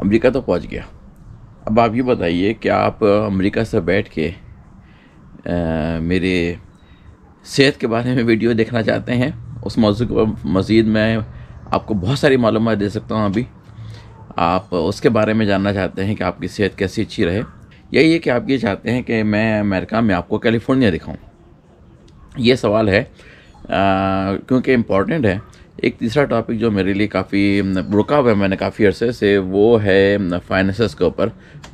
America तो पहुँच गया। अब आप ये बताइए कि आप अमेरिका से बैठ के आ, मेरे सेहत के बारे में वीडियो देखना चाहते हैं। उस मौजू के मज़ीद मैं आपको बहुत सारी मालूम दे सकता हूँ अभी। आप उसके बारे में जानना चाहते हैं कि आपकी सेहत कैसी अच्छी रहे। यही है कि आप ये चाहते हैं कि मैं अमेरिका में आपको कैलिफ़ोर्निया दिखाऊँ। ये सवाल है क्योंकि इंपॉर्टेंट है। एक तीसरा टॉपिक जो मेरे लिए काफ़ी रुका हुआ है मैंने काफ़ी अरसे से, वो है फाइनेंस के ऊपर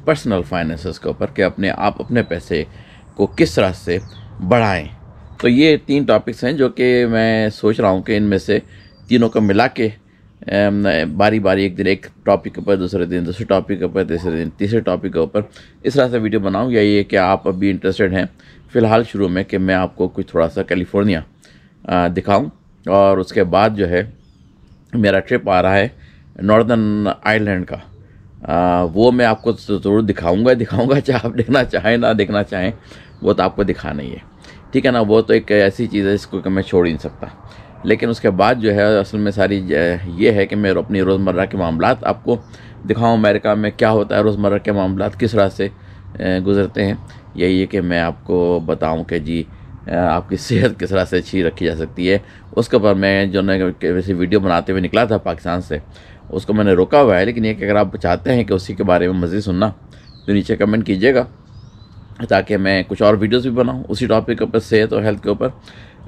पर्सनल फाइनेंस के ऊपर कि अपने, आप अपने पैसे को किस तरह से बढ़ाएँ। तो ये तीन टॉपिक्स हैं जो कि मैं सोच रहा हूँ कि इनमें से तीनों को मिला के बारी बारी एक दिन एक टॉपिक के ऊपर, दूसरे दिन दूसरे टॉपिक के ऊपर, तीसरे दिन तीसरे टॉपिक के ऊपर, इस तरह से वीडियो बनाऊँ या ये कि आप अभी इंटरेस्टेड हैं, फ़िलहाल शुरू में कि मैं आपको कुछ थोड़ा सा कैलिफ़ोर्निया दिखाऊँ। और उसके बाद जो है मेरा ट्रिप आ रहा है नॉर्दर्न आइलैंड का। आ, वो मैं आपको ज़रूर दिखाऊँगा दिखाऊँगा चाहे आप देखना चाहें ना देखना चाहें वो तो आपको दिखाना ही है। ठीक है ना वो तो एक ऐसी चीज़ है जिसको कि मैं छोड़ ही नहीं सकता। लेकिन उसके बाद जो है असल में सारी ये है कि मैं अपनी रोज़मर्रा के मामला आपको दिखाऊँ अमेरिका में क्या होता है रोज़मर्रा के मामला किस तरह से गुज़रते हैं। यही है कि मैं आपको बताऊँ कि जी आपकी सेहत किस तरह से अच्छी रखी जा सकती है। उसके ऊपर मैं जो है वैसे वीडियो बनाते हुए निकला था पाकिस्तान से, उसको मैंने रोका हुआ है। लेकिन ये कि अगर आप चाहते हैं कि उसी के बारे में मज़ीद सुनना तो नीचे कमेंट कीजिएगा, ताकि मैं कुछ और वीडियोस भी बनाऊँ उसी टॉपिक के ऊपर, सेहत और हेल्थ के ऊपर।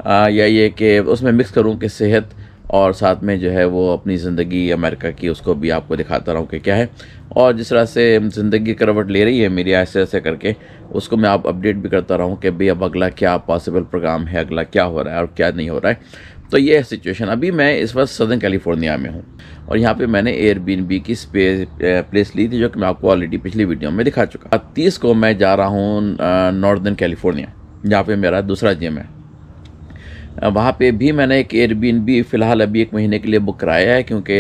या ये कि उसमें मिक्स करूँ कि सेहत और साथ में जो है वो अपनी ज़िंदगी अमेरिका की, उसको भी आपको दिखाता रहूँ कि क्या है। और जिस तरह से ज़िंदगी करवट ले रही है मेरी ऐसे ऐसे करके, उसको मैं आप अपडेट भी करता रहूँ कि भाई अब अगला क्या पॉसिबल प्रोग्राम है, अगला क्या हो रहा है और क्या नहीं हो रहा है। तो ये सिचुएशन अभी मैं इस वक्त सदर्न कैलिफ़ोर्निया में हूँ और यहाँ पे मैंने एयर बी की स्पेस प्लेस ली थी जो कि मैं आपको ऑलरेडी पिछली वीडियो में दिखा चुका। तीस को मैं जा रहा हूँ नॉर्दर्न कैलिफ़ोर्निया जहाँ पे मेरा दूसरा जिम है। वहाँ पे भी मैंने एक एयरबीन फ़िलहाल अभी एक महीने के लिए बुक कराया है, क्योंकि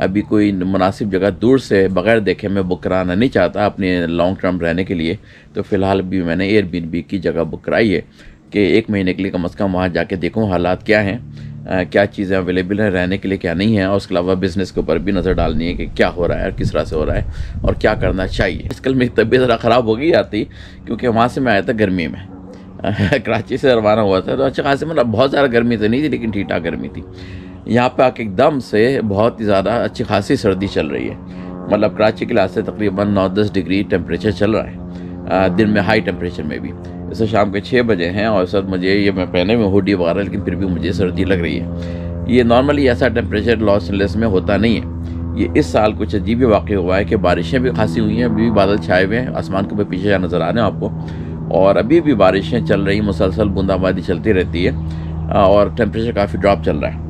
अभी कोई मुनासिब जगह दूर से बगैर देखे मैं बुक कराना नहीं चाहता अपने लॉन्ग टर्म रहने के लिए। तो फ़िलहाल भी मैंने एयरबीन की जगह बुक कराई है कि एक महीने के लिए कम अज़ कम वहाँ जाके देखूँ हालात क्या हैं क्या चीज़ें अवेलेबल हैं रहने के लिए, क्या नहीं है, और उसके अलावा बिज़नेस के ऊपर भी नज़र डालनी है कि क्या हो रहा है और किस तरह से हो रहा है और क्या करना चाहिए। आजकल मेरी तबीयत ज़रा ख़राब हो गई आती, क्योंकि वहाँ से मैं आया था गर्मी में। कराची से रवाना हुआ था तो अच्छा खासी मतलब बहुत ज़्यादा गर्मी तो नहीं थी, लेकिन ठीक ठाक गर्मी थी। यहाँ पे आके एकदम से बहुत ही ज़्यादा अच्छी खासी सर्दी चल रही है। मतलब कराची के लिहाज से तकरीबन नौ दस डिग्री टेम्परेचर चल रहा है। दिन में हाई टेम्परेचर में भी। जैसे शाम के छः बजे हैं और सर मुझे ये मैं पहने में हुडी वगैरह, लेकिन फिर भी मुझे सर्दी लग रही है। ये नॉर्मली ऐसा टेम्परेचर लॉस एंजल्स में होता नहीं है। ये इस साल कुछ अजीब ही वाक़ हुआ है कि बारिशें भी खासी हुई हैं, अभी भी बादल छाए हुए हैं, आसमान के ऊपर पीछे नज़र आ रहे हैं आपको। और अभी भी बारिशें चल रही मुसलसल बूंदाबांदी चलती रहती है और टेम्परेचर काफ़ी ड्रॉप चल रहा है।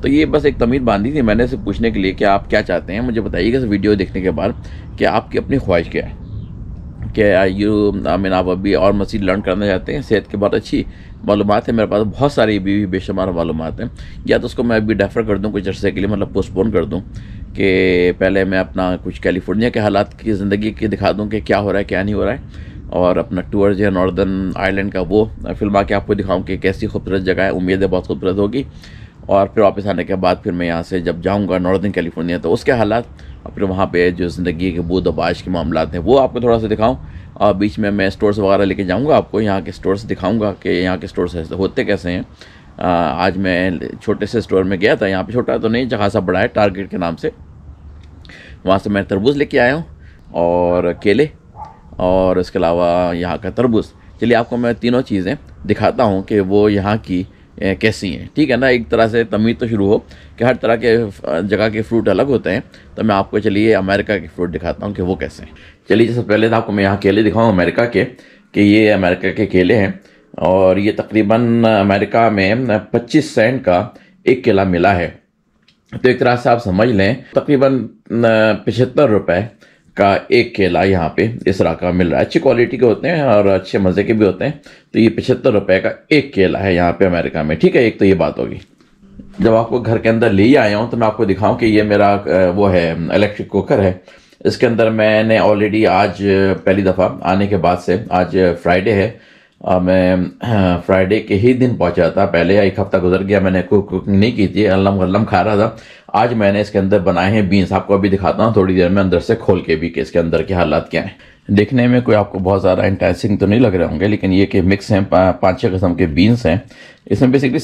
तो ये बस एक तमीज़ बांधी थी मैंने इसे पूछने के लिए कि आप क्या चाहते हैं, मुझे बताइएगा इस वीडियो देखने के बाद कि आपकी अपनी ख्वाहिश क्या है। कि यू आई मीन आप अभी और मजीद लर्न करना चाहते हैं, सेहत की बहुत अच्छी मालूम है, मेरे पास बहुत सारी भी बेशुमार मालूम हैं। या तो उसको मैं अभी डेफर कर दूँ कुछ अर्से के लिए मतलब पोस्टपोन कर दूँ कि पहले मैं अपना कुछ कैलिफ़ोर्निया के हालात की ज़िंदगी के दिखा दूँ कि क्या हो रहा है, क्या नहीं हो रहा है। और अपना टूर जो है नॉर्दर्न आइलैंड का वो फ़िल्म आके आपको दिखाऊँ कि कैसी खूबसूरत जगह है, उम्मीद है बहुत खूबसूरत होगी। और फिर वापस आने के बाद फिर मैं यहाँ से जब जाऊँगा नॉर्दर्न कैलिफ़ोर्निया तो उसके हालात और फिर वहाँ पे जो ज़िंदगी के बूद बाश के मामला हैं, वो आपको थोड़ा सा दिखाऊँ। और बीच में मैं स्टोर्स वगैरह लेके जाऊँगा आपको, यहाँ के स्टोर्स दिखाऊँगा कि यहाँ के स्टोर्स होते कैसे हैं। आज मैं छोटे से स्टोर में गया था, यहाँ पे छोटा तो नहीं जहाँ बड़ा है टारगेट के नाम से। वहाँ से मैं तरबूज लेके आया हूँ और केले और इसके अलावा यहाँ का तरबूज। चलिए आपको मैं तीनों चीज़ें दिखाता हूँ कि वो यहाँ की कैसी हैं। ठीक है ना? एक तरह से तमीज़ तो शुरू हो कि हर तरह के जगह के फ्रूट अलग होते हैं। तो मैं आपको चलिए अमेरिका के फ्रूट दिखाता हूँ कि वो कैसे हैं। चलिए सबसे पहले तो आपको मैं यहाँ केले दिखाऊँ अमेरिका के, कि ये अमेरिका के केले हैं। और ये तकरीबन अमेरिका में पच्चीस सेंट का एक केला मिला है। तो एक तरह से आप समझ लें, तकरीबन पचहत्तर रुपये का एक केला यहाँ पे इस तरह का मिल रहा है। अच्छी क्वालिटी के होते हैं और अच्छे मज़े के भी होते हैं। तो ये पचहत्तर रुपए का एक केला है यहाँ पे अमेरिका में। ठीक है, एक तो ये बात होगी। जब आपको घर के अंदर ले आया हूँ तो मैं आपको दिखाऊँ कि ये मेरा वो है इलेक्ट्रिक कुकर है। इसके अंदर मैंने ऑलरेडी आज पहली दफ़ा आने के बाद से आज फ्राइडे है। मैं फ्राइडे के ही दिन पहुँचा था। पहले एक हफ़्ता गुजर गया, मैंने कुक कुकिंग नहीं की थी। अल्लम गल्लम खा रहा था। आज मैंने इसके अंदर बनाए हैं बीन्स आपको अभी दिखाता हूँ, थोड़ी देर में अंदर से खोल के भी कि इसके अंदर के हालात क्या हैं। देखने में कोई आपको बहुत ज़्यादा इंटेंसिंग तो नहीं लग रहे होंगे, लेकिन ये कि मिक्स हैं पाँच छः किस्म के बीन्स हैं। इसमें बेसिकली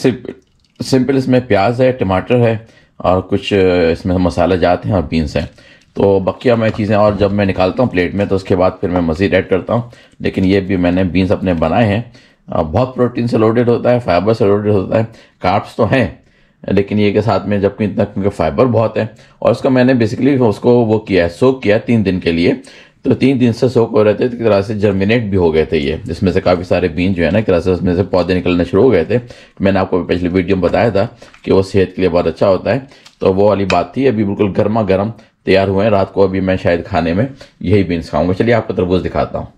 सिंपल इसमें प्याज है, टमाटर है, और कुछ, इसमें मसाला जात हैं और बीन्स हैं। तो बकिया मैं चीज़ें और जब मैं निकालता हूँ प्लेट में तो उसके बाद फिर मैं मज़ीद ऐड करता हूँ। लेकिन ये भी मैंने बीन्स अपने बनाए हैं। बहुत प्रोटीन से लोडेड होता है फाइबर से लोडेड होता है कार्ब्स तो हैं, लेकिन ये के साथ में जबकि इतना क्योंकि फाइबर बहुत है, और उसका मैंने बेसिकली उसको वो किया है सोक किया तीन दिन के लिए। तो तीन दिन से सोक हो रहे थे एक तरह से जर्मिनेट भी हो गए थे ये, जिसमें से काफ़ी सारे बीन जो है ना, एक तरह से उसमें से पौधे निकलने शुरू हो गए थे। मैंने आपको पिछले वीडियो में बताया था कि वो सेहत के लिए बहुत अच्छा होता है। तो वो वाली बात थी, अभी बिल्कुल गर्मा गर्म तैयार हुए हैं रात को अभी मैं शायद खाने में यही बीन्स खाऊँगा। चलिए आपको तरबूज दिखाता हूँ।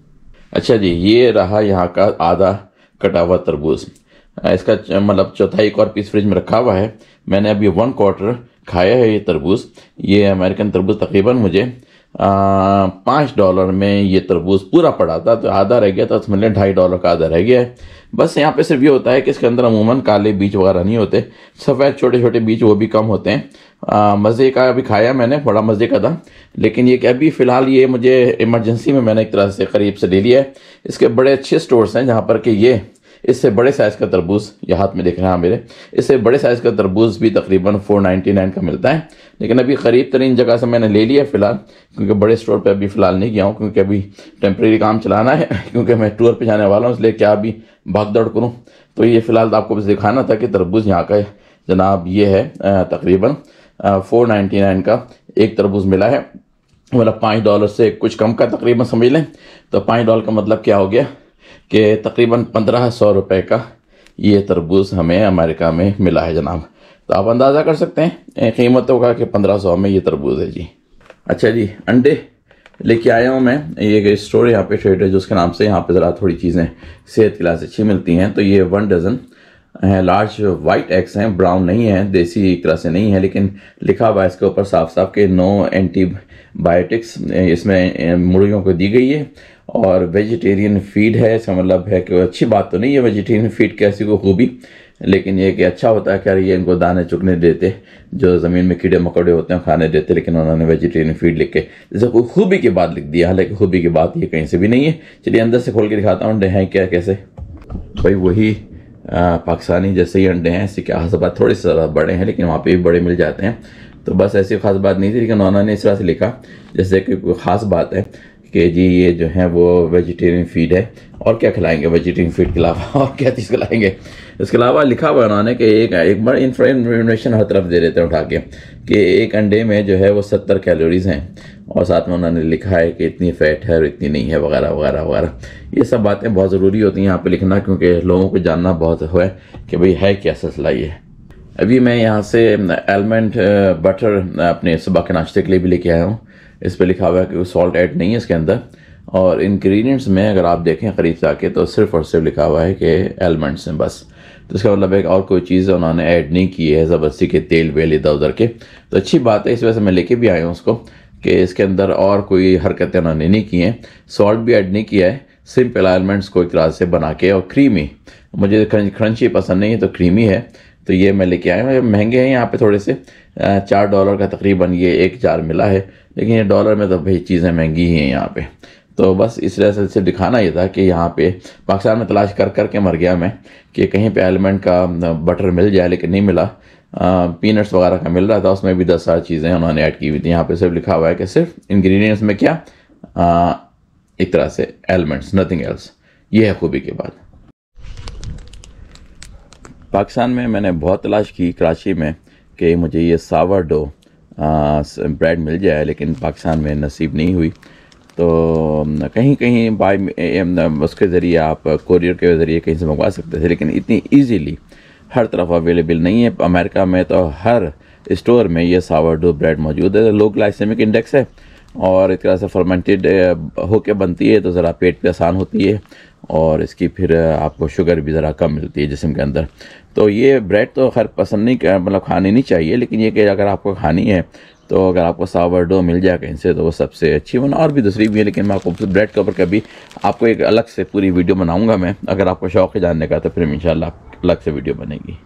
अच्छा जी, ये रहा यहाँ का आधा कटा हुआ तरबूज। इसका मतलब चौथा एक और पीस फ्रिज में रखा हुआ है। मैंने अभी वन क्वार्टर खाया है ये तरबूज। ये अमेरिकन तरबूज तकरीबन मुझे पाँच डॉलर में ये तरबूज पूरा पड़ा था तो आधा रह गया था तो मतलब ढाई डॉलर का आधा रह गया है। बस यहाँ पे सिर्फ़ ये होता है कि इसके अंदर अमूमन काले बीज वगैरह नहीं होते। सफ़ेद छोटे छोटे बीज वो भी कम होते हैं। मज़े का अभी खाया मैंने, बड़ा मज़े का था। लेकिन ये कि अभी फ़िलहाल ये मुझे इमरजेंसी में मैंने एक तरह से करीब से ले लिया है। इसके बड़े अच्छे स्टोर्स हैं जहाँ पर कि ये इससे बड़े साइज़ का तरबूज ये हाथ में देख रहे हैं मेरे। इससे बड़े साइज़ का तरबूज भी तकरीबन 499 का मिलता है। लेकिन अभी करीब तरीन जगह से मैंने ले लिया फ़िलहाल, क्योंकि बड़े स्टोर पे अभी फ़िलहाल नहीं गया हूँ, क्योंकि अभी टेम्प्रेरी काम चलाना है, क्योंकि मैं टूर पर जाने वाला हूँ, इसलिए क्या अभी भाग दौड़ करूँ। तो ये फ़िलहाल आपको बस दिखाना था कि तरबूज यहाँ का जनाब, ये है तकरीबन फोर का एक तरबूज मिला है। मतलब पाँच डॉलर से कुछ कम का तकरीबन समझ लें। तो पाँच डॉलर का मतलब क्या हो गया? कि तकरीबन पंद्रह सौ रुपये का ये तरबूज हमें अमेरिका में मिला है जनाब। तो आप अंदाज़ा कर सकते हैं कीमत होगा कि पंद्रह सौ में ये तरबूज है जी। अच्छा जी, अंडे लेके आया हूँ मैं। ये स्टोर यहाँ पे ट्रेडर जो उसके नाम से यहाँ पे ज़रा थोड़ी चीज़ें सेहत के लिहाज अच्छी मिलती हैं। तो ये वन डज़न हैं लार्ज वाइट एग्स हैं ब्राउन नहीं है, देसी तरह से नहीं है, लेकिन लिखा हुआ है इसके ऊपर साफ़ साफ़ के नो एंटीबायोटिक्स इसमें मुर्गियों को दी गई है। और वेजिटेरियन फ़ीड है, इसका मतलब है कि अच्छी बात तो नहीं है वेजिटेरियन फ़ीड कैसी को खूबी, लेकिन ये कि अच्छा होता है क्या ये इनको दाने चुगने देते, जो ज़मीन में कीड़े मकोड़े होते हैं, खाने देते, लेकिन उन्होंने वेजिटेरियन फ़ीड लिख के, जैसे कोई खूबी की बात लिख दिया हालाँकि खूबी की बात ये कहीं से भी नहीं है। चलिए अंदर से खोल के दिखाता हूँ, अंडे हैं क्या, कैसे? भाई वही पाकिस्तानी जैसे ही अंडे हैं ऐसी क्या खास बात, थोड़े से ज़्यादा बड़े हैं, लेकिन वहाँ पर भी बड़े मिल जाते हैं। तो बस ऐसी खास बात नहीं थी, लेकिन उन्होंने इस तरह से लिखा, जैसे कि कोई ख़ास बात है। कि जी, ये जो है वो वेजिटेरियन फ़ीड है। और क्या खिलाएँगे वेजिटेरियन फ़ीड के अलावा? और क्या चीज़ खिलाएँगे? इसके अलावा लिखा हुआ उन्होंने कि एक एक बड़ा इन्फॉर्मेशन हर तरफ़ दे देते हैं उठा के कि एक अंडे में जो है वो सत्तर कैलोरीज हैं। और साथ में उन्होंने लिखा है कि इतनी फ़ैट है और इतनी नहीं है, वगैरह वगैरह वगैरह। ये सब बातें बहुत ज़रूरी होती हैं यहाँ पर लिखना, क्योंकि लोगों को जानना बहुत है कि भाई है क्या सिलसिला ये। अभी मैं यहाँ से एलमेंट बटर अपने सुबह के नाश्ते के लिए भी लेके आया हूँ। इस पर लिखा हुआ है कि वो सॉल्ट ऐड नहीं है इसके अंदर। और इंग्रेडिएंट्स में अगर आप देखें से आके तो सिर्फ़ और सिर्फ़ लिखा हुआ है कि एलिमेंट्स हैं बस। तो इसका मतलब है और कोई चीज़ उन्होंने ऐड नहीं की है ज़बरदस्ती के तेल वेल इधर उधर के। तो अच्छी बात है, इस वजह से मैं लेके भी आया हूँ उसको कि इसके अंदर और कोई हरकतें उन्होंने नहीं की हैं। सॉल्ट भी ऐड नहीं किया है सिंपल एलिमेंट्स को एक तरह से बना के और क्रीमी मुझे क्रंची पसंद नहीं है तो क्रीमी है। तो ये मैं लेके आया हूँ। महँगे हैं, यहाँ पे थोड़े से चार डॉलर का तकरीबन ये एक जार मिला है। लेकिन ये डॉलर में तो भाई चीज़ें महँगी ही हैं यहाँ पे। तो बस इस तरह से सिर्फ़ दिखाना ये था कि यहाँ पे पाकिस्तान में तलाश कर कर के मर गया मैं, कि कहीं पे एलिमेंट का बटर मिल जाए, लेकिन नहीं मिला। पीनट्स वगैरह का मिल रहा था, उसमें भी दस सारी चीज़ें उन्होंने ऐड की हुई थी। यहाँ पे सिर्फ़ लिखा हुआ है कि सिर्फ़ इंग्रेडिएंट्स में क्या? एक तरह से एलिमेंट्स नथिंग एल्स ये है खूबी के बाद। पाकिस्तान में मैंने बहुत तलाश की कराची में कि मुझे ये सावर डो ब्रेड मिल जाए, लेकिन पाकिस्तान में नसीब नहीं हुई। तो कहीं कहीं बाय उसके ज़रिए आप कोरियर के ज़रिए कहीं से मंगवा सकते थे, लेकिन इतनी इजीली हर तरफ़ अवेलेबल नहीं है। अमेरिका में तो हर स्टोर में ये सावर डो ब्रेड मौजूद है। लो ग्लाइसेमिक इंडेक्स है। और एक तरह से फर्मेंटेड होके बनती है तो ज़रा पेट पे आसान होती है और इसकी फिर आपको शुगर भी ज़रा कम मिलती है जिसम के अंदर। तो ये ब्रेड तो खैर पसंद नहीं मतलब खानी नहीं चाहिए, लेकिन ये कि अगर आपको खानी है तो अगर आपको सावर डो मिल जाए कहीं से तो वो सबसे अच्छी बना और भी दूसरी भी है, लेकिन मैं आपको ब्रेड के ऊपर कभी आपको एक अलग से पूरी वीडियो बनाऊँगा मैं, अगर आपको शौक है जानने का तो फिर इंशाल्लाह अलग से वीडियो बनेगी।